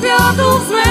obiadów z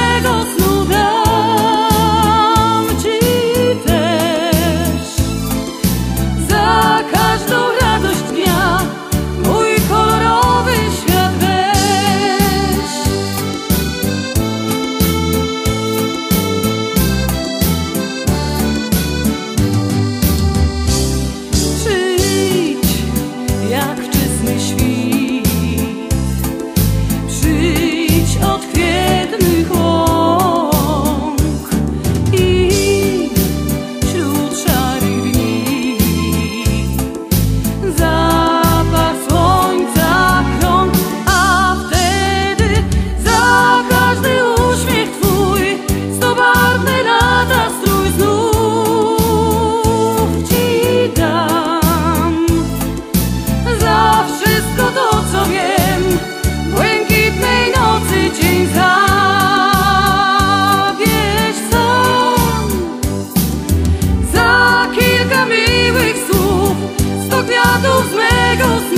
miłych słów Sto kwiatów z mego serca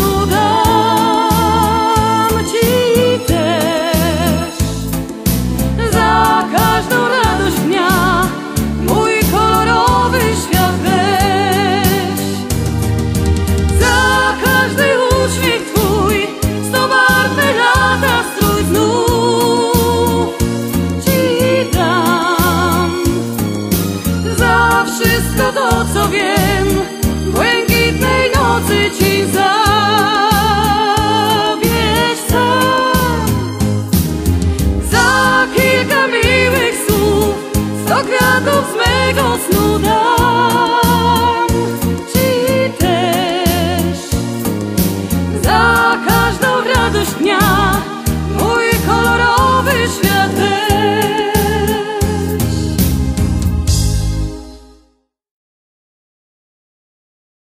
ptaków z mego snu daj.